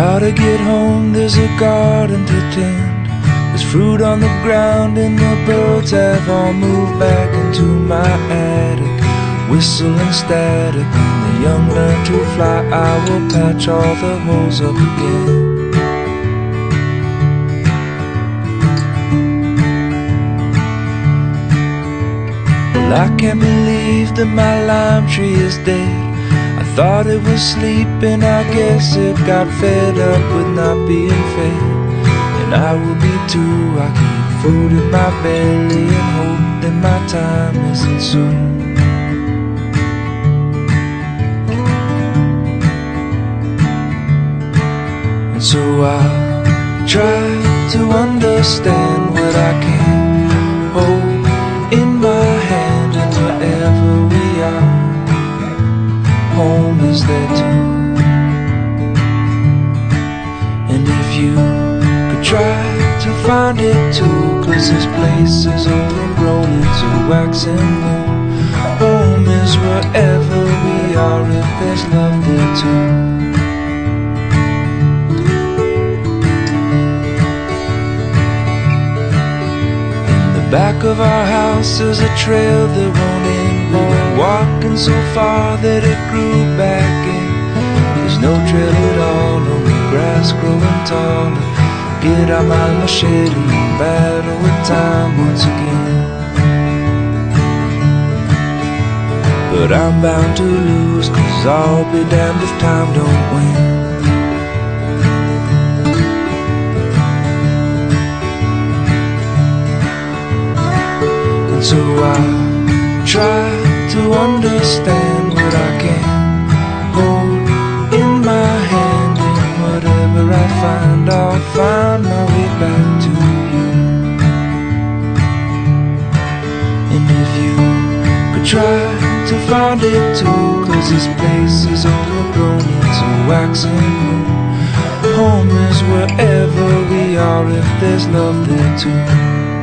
Gotta get home, there's a garden to tend. There's fruit on the ground, and the birds have all moved back into my attic. Whistling static, the young learn to fly, I will patch all the holes up again. Well, I can't believe that my lime tree is dead. Thought it was sleeping, I guess it got fed up with not being fed. And I will be too, I keep food in my belly and hope that my time isn't soon. And so I try to understand what I can hold is too. And if you could try to find it too, cause this place is overgrown into wax and wool. Home is wherever we are if there's love there too. In the back of our house is a trail that won't end. Walking so far that it grew back in. There's no trail at all, only grass growing taller. Get out my machete and battle with time once again. But I'm bound to lose, cause I'll be damned if time don't win. And so I try to understand what I can hold in my hand, and whatever I find, I'll find my way back to you. And if you could try to find it too, cause this place is overgrown into wax and wool. Home is wherever we are if there's love there too.